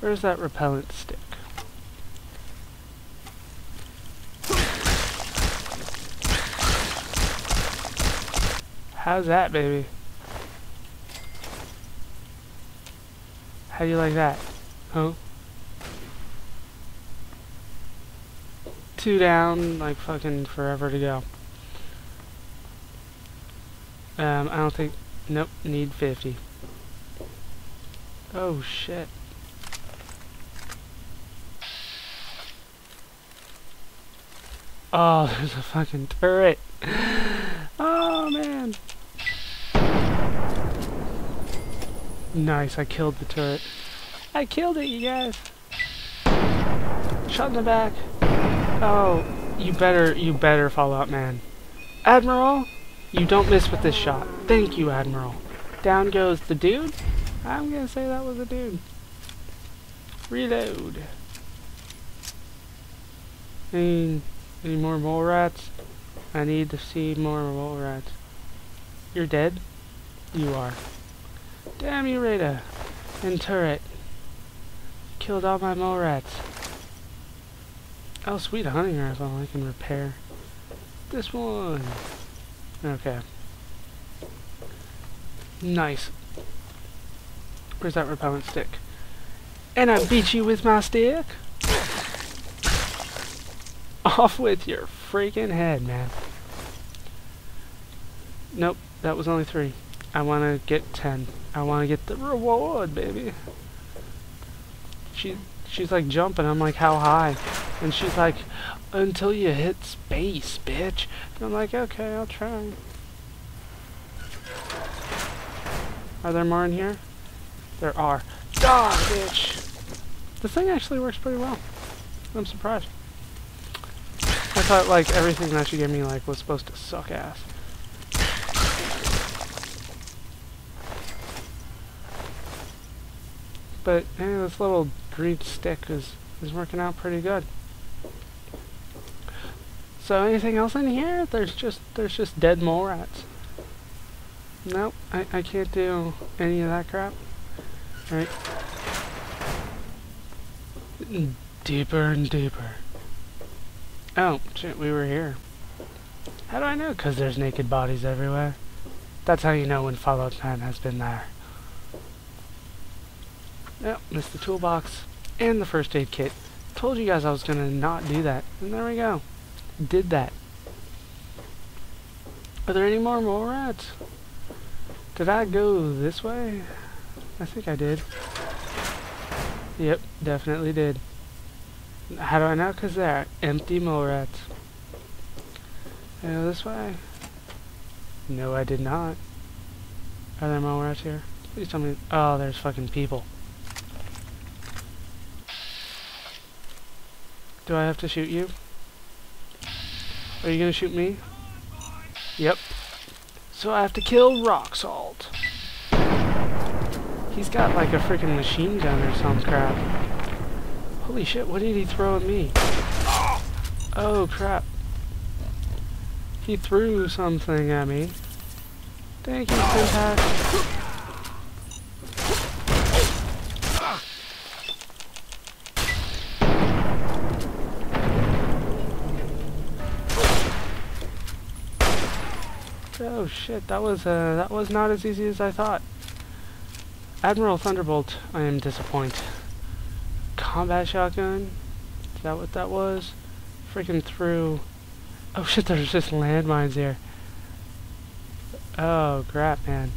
Where's that repellent stick? How's that, baby? How do you like that? Huh? Two down, like fucking forever to go. Um, I don't think... Nope, need 50. Oh, shit. Oh, there's a fucking turret. Oh, man. Nice, I killed the turret. I killed it, you guys. Shot in the back. Oh, you better, you better fall out, man. Admiral, you don't miss with this shot. Thank you, Admiral. Down goes the dude. I'm gonna say that was a dude. Reload. Any, any more mole rats? I need to see more mole rats. You're dead? You are. Damn you, Rita. And turret. Killed all my mole rats. Oh, sweet hunting rifle I can repair. This one. Okay. Nice. Where's that repellent stick? And I beat you with my stick? Off with your freaking head, man. Nope, that was only three. I want to get ten. I want to get the reward, baby. She, she's like jumping. I'm like, how high? And she's like, until you hit space, bitch. And I'm like, okay, I'll try. Are there more in here? There are. Die, bitch! This thing actually works pretty well. I'm surprised. I thought, like, everything that she gave me, like, was supposed to suck ass. But, hey, this little green stick is, is working out pretty good. So anything else in here? There's just there's just dead mole rats. Nope, I, I can't do any of that crap. Right. Deeper and deeper. Oh, shit, we were here. How do I know? Because there's naked bodies everywhere. That's how you know when Fallout 10 has been there. Yep, missed the toolbox and the first aid kit. Told you guys I was gonna not do that. And there we go. Did that. Are there any more mole rats? Did I go this way? I think I did. Yep, definitely did. How do I know? Because they're empty mole rats. Go this way? No, I did not. Are there mole rats here? Please tell me. Oh, there's fucking people. Do I have to shoot you? Are you gonna shoot me? Yep. So I have to kill Rock Salt. He's got like a freaking machine gun or some crap. Holy shit, what did he throw at me? Oh crap. He threw something at me. Thank you, Syntax. Oh shit, that was uh, that was not as easy as I thought. Admiral Thunderbolt, I am disappointed. Combat shotgun? Is that what that was? Freaking through. Oh shit, there's just landmines here. Oh crap, man.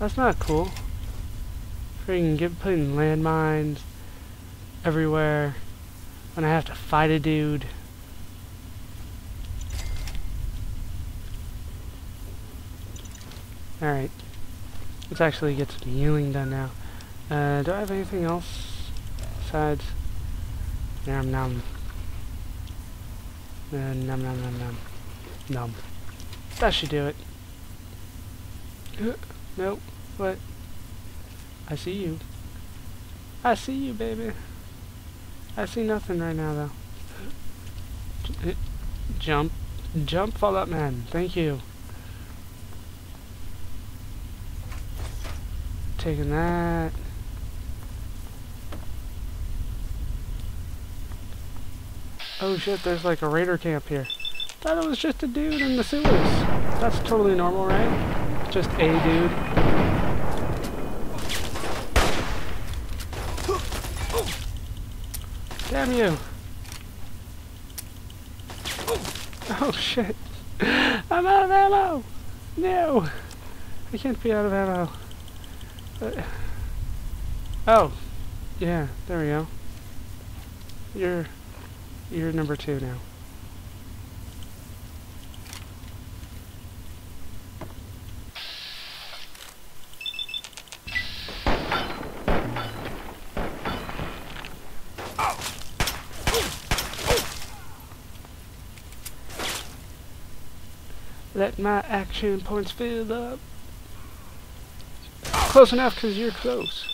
That's not cool. Freaking get putting landmines everywhere when I have to fight a dude. Alright. Let's actually get some healing done now. Uh, do I have anything else besides... Nom nom. Uh, num num num num. Num. That should do it. Nope. What? I see you. I see you, baby. I see nothing right now, though. J jump. Jump, Fallout Man. Thank you. taking that. Oh shit, there's like a raider camp here. Thought it was just a dude in the sewers. That's totally normal, right? Just a dude. Damn you! Oh shit! I'm out of ammo! No! I can't be out of ammo. Uh, oh! Yeah, there we go. You're... you're number two now. Let my action points fill up. Close enough because you're close.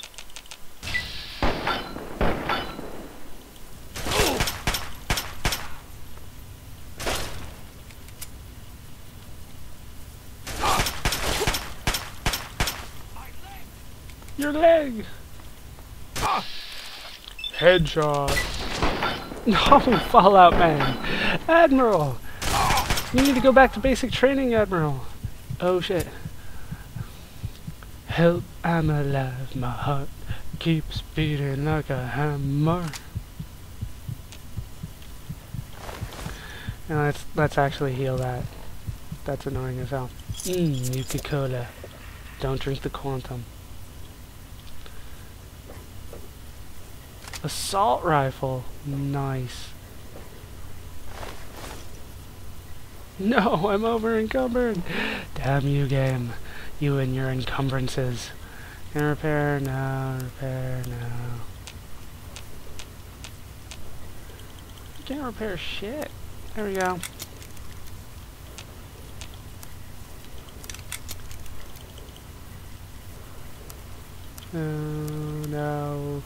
Your leg! Headshot. No, oh, Fallout Man. Admiral! You need to go back to basic training, Admiral. Oh shit. Help, I'm alive. My heart keeps beating like a hammer. Let's let's actually heal that. That's annoying as hell. Mmm, Nuka-Cola. Don't drink the quantum. Assault rifle. Nice. No, I'm over encumbered. Damn you, game. You and your encumbrances. Can repair? No. Repair? No. Can't repair shit. There we go. Oh, no, no.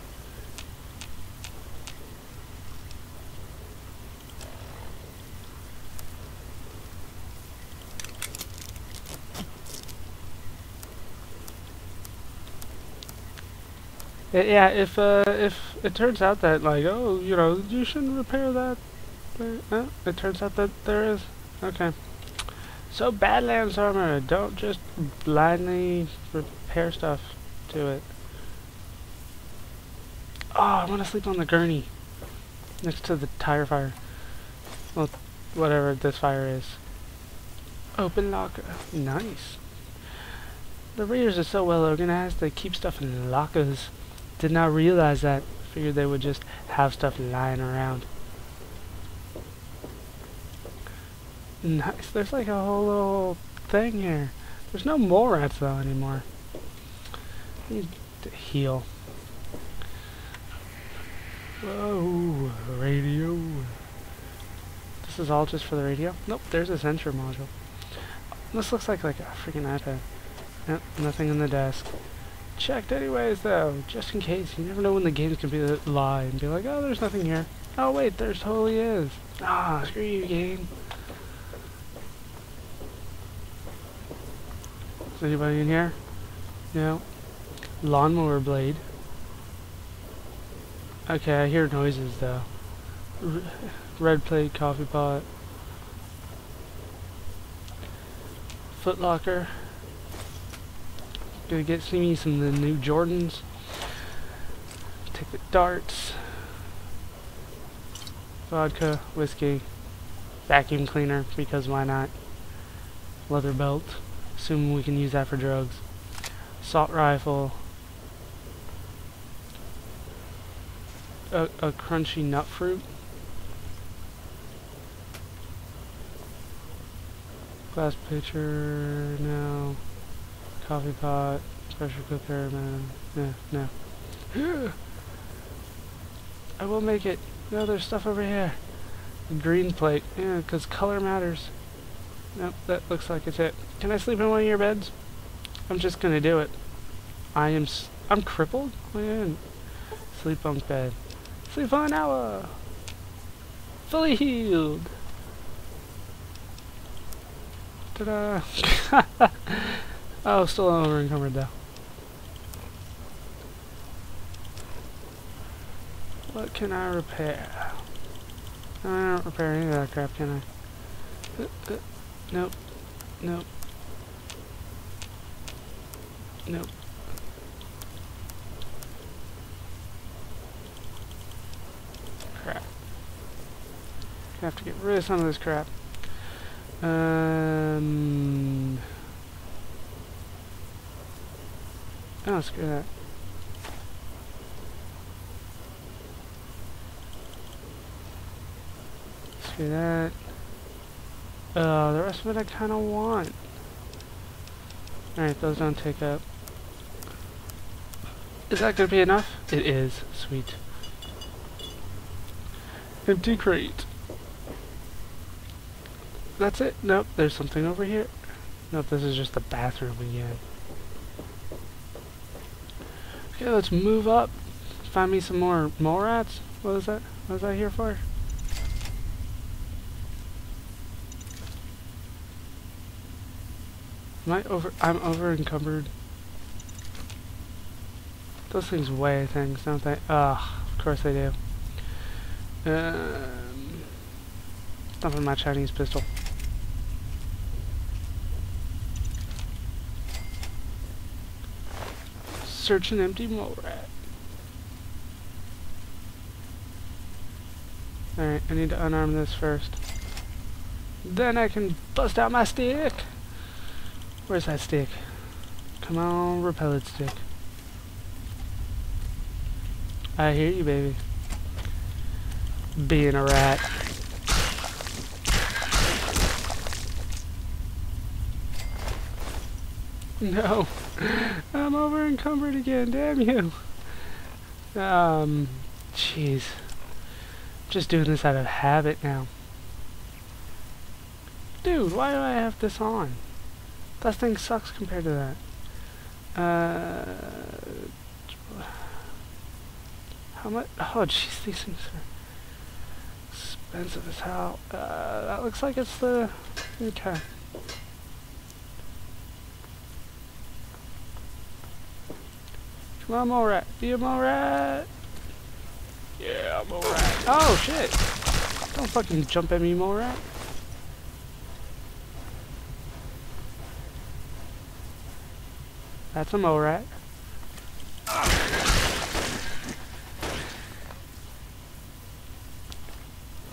Yeah, if uh, if it turns out that like, oh, you know, you shouldn't repair that. Uh, it turns out that there is. Okay. So Badlands armor, don't just blindly repair stuff to it. Oh, I want to sleep on the gurney next to the tire fire. Well, whatever this fire is. Open locker. Nice. The readers are so well organized, they keep stuff in lockers. Did not realize that. Figured they would just have stuff lying around. Nice. There's like a whole little thing here. There's no mole rats though anymore. need to heal. Whoa, radio. This is all just for the radio? Nope, there's a sensor module. This looks like like a freaking iPad. Nope, nothing in the desk checked anyways, though, just in case. You never know when the game's gonna be lie and be like, oh, there's nothing here. Oh, wait, there totally is. Ah, screw you, game. Is anybody in here? No. Lawnmower blade. Okay, I hear noises, though. Red plate, coffee pot. Footlocker. Gonna get see me some of the new Jordans. Take the darts. Vodka, whiskey, vacuum cleaner, because why not? Leather belt. Assume we can use that for drugs. Assault rifle. A, a crunchy Mutfruit. Glass pitcher, no. Coffee pot, pressure cooker, man. No, no. I will make it. No, there's stuff over here. Green plate. Yeah, because color matters. Nope, that looks like it's it. Can I sleep in one of your beds? I'm just gonna do it. I am s I'm crippled? Man. Sleep bunk bed. Sleep for an hour. Fully healed. Ta-da. Oh, still over encumbered though. What can I repair? I don't repair any of that crap, can I? Uh, uh, nope. Nope. Nope. Crap. Gonna have to get rid of some of this crap. Um. Oh, screw that. Screw that. Uh, the rest of it I kind of want. Alright, those don't take up. Is that going to be enough? It is. Sweet. Empty crate. That's it? Nope, there's something over here. Nope, this is just the bathroom again. Okay, let's move up. Find me some more mole rats. What was that? What was that here for? Am I over? I'm over encumbered. Those things weigh things, don't they? Ugh, of course they do. Um, dumping my Chinese pistol. Search an empty mole rat. Alright, I need to unarm this first. Then I can bust out my stick. Where's that stick? Come on, repellent stick. I hear you, baby. Being a rat. No. I'm over encumbered again, damn you. Um, jeez. Just doing this out of habit now. Dude, why do I have this on? That thing sucks compared to that. Uh, how much? Oh, jeez, these things are expensive as hell. Uh, that looks like it's the... Okay. Come on, mole rat. Be a mole rat. Yeah, mole rat. Oh, shit. Don't fucking jump at me, mole rat. That's a mole rat.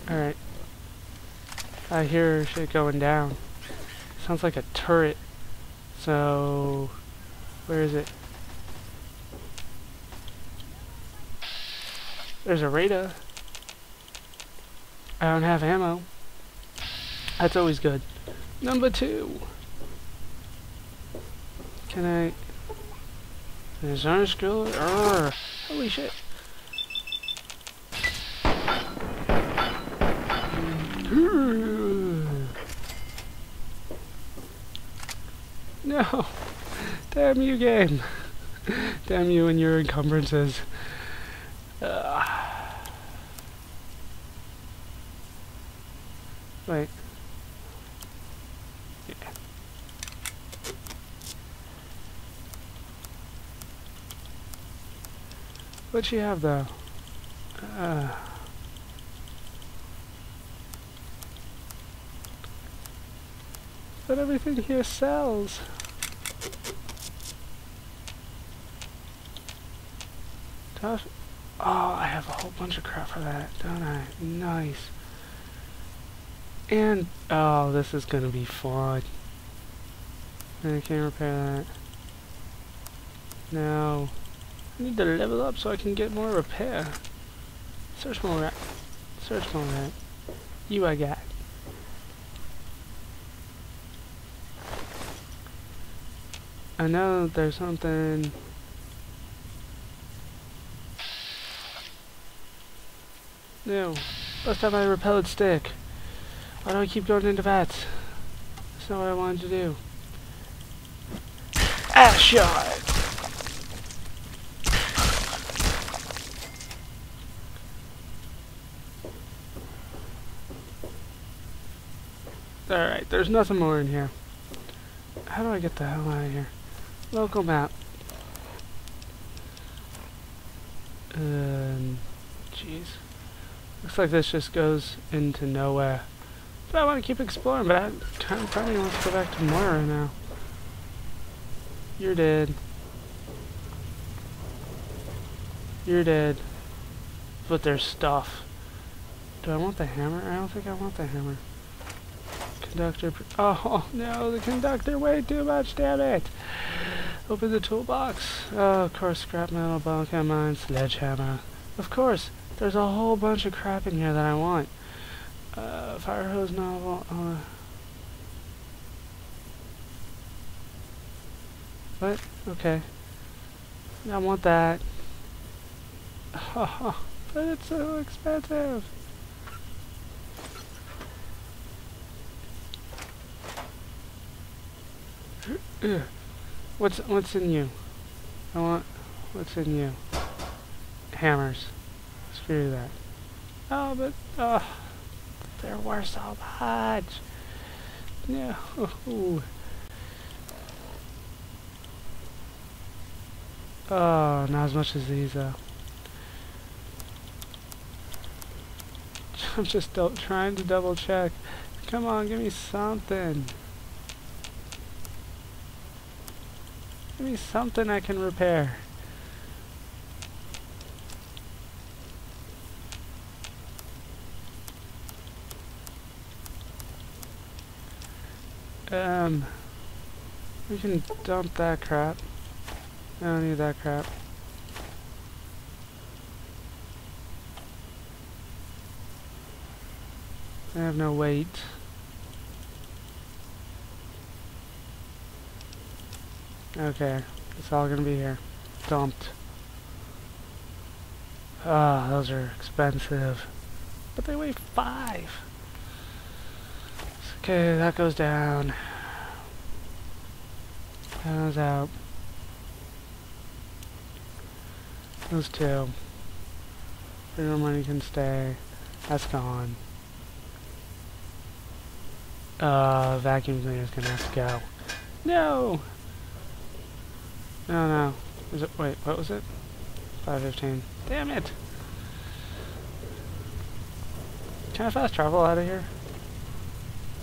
Alright. I hear shit going down. Sounds like a turret. So, where is it? There's a radar. I don't have ammo. That's always good. Number two. Can I... There's our skill. Holy shit. No! Damn you, game! Damn you and your encumbrances. Uh. Wait. What'd she have though? Uh. But everything here sells. Tough. Oh, I have a whole bunch of crap for that, don't I? Nice. And, oh, this is gonna be fun. I can't repair that. No. I need to level up so I can get more repair. Search more rat. Search more rat. You I got. I know there's something... No. Bust out my repellent stick. Why do I keep going into VATS? That's not what I wanted to do. Ass shot! Alright, there's nothing more in here. How do I get the hell out of here? Local map. Um, jeez. Looks like this just goes into nowhere. I want to keep exploring, but I probably want to go back to now. You're dead. You're dead. But there's stuff. Do I want the hammer? I don't think I want the hammer. Conductor. Oh, no, the conductor way too much, damn it. Open the toolbox. Oh, of course, scrap metal, bulkhead mine, sledgehammer. Of course, there's a whole bunch of crap in here that I want. Uh, fire hose nozzle. Uh, what? Okay. I want that. But it's so expensive. What's what's in you? I want what's in you? Hammers. Screw that. Oh, but oh, they're worth so much. No. Oh, not as much as these though. I'm just trying to double check. Come on, give me something. Give me something I can repair. Um, we can dump that crap. I don't need that crap. I have no weight. Okay, it's all gonna be here. Dumped. Ah, those are expensive. But they weigh five. Okay, that goes down. That out. Those two. Your money can stay. That's gone. Uh, vacuum cleaner's gonna have to go. No! No, no. Is it, wait, what was it? 515. Damn it! Can I fast travel out of here?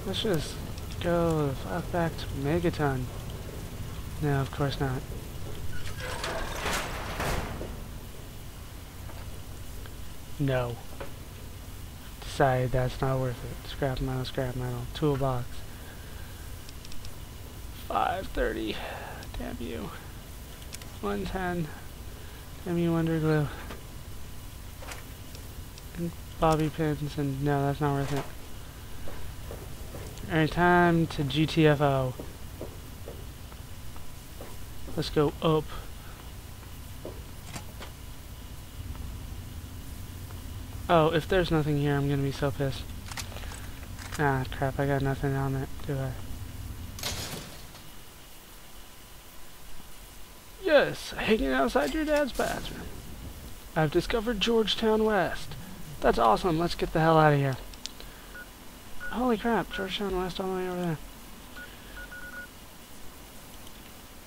Let's just go the fuck back to Megaton. No, of course not. No. Decide that's not worth it. Scrap metal, scrap metal. Toolbox. 530. Damn you. 110. Damn you, Wonder Glue. And bobby pins, and no, that's not worth it. Alright, time to GTFO. Let's go up. Oh, if there's nothing here, I'm gonna be so pissed. Ah, crap, I got nothing on it, do I? Yes, hanging outside your dad's bathroom. I've discovered Georgetown West. That's awesome, let's get the hell out of here. Holy crap, Georgetown West all the way over there.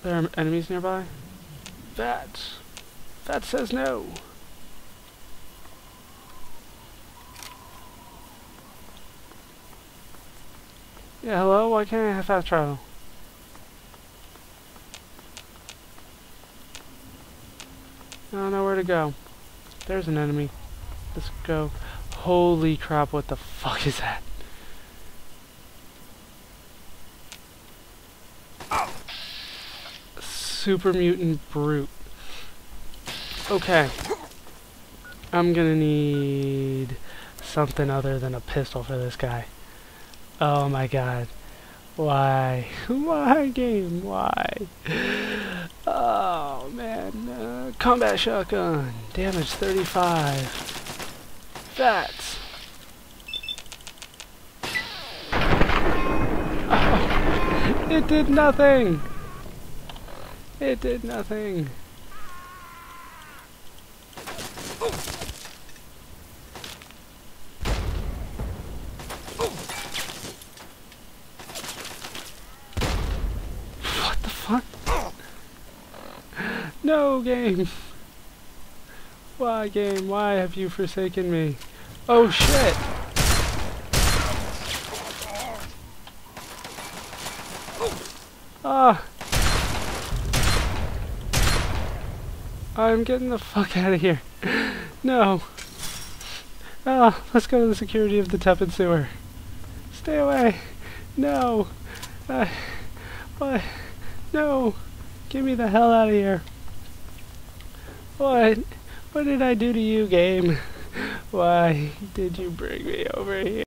There are enemies nearby? That... That says no. Yeah, hello? Why can't I have fast travel? I don't know where to go. There's an enemy. Let's go. Holy crap, what the fuck is that? Super mutant brute. Okay. I'm gonna need something other than a pistol for this guy. Oh my god. Why? Why, game? Why? Oh, man. Uh, combat shotgun. Damage 35. That's... Oh, it did nothing! It did nothing. What the fuck? No, game! Why, game? Why have you forsaken me? Oh shit! Ah! I'm getting the fuck out of here. No. Ah, let's go to the security of the tepid sewer. Stay away. No. Uh, what? No. Get me the hell out of here. What? What did I do to you, game? Why did you bring me over here?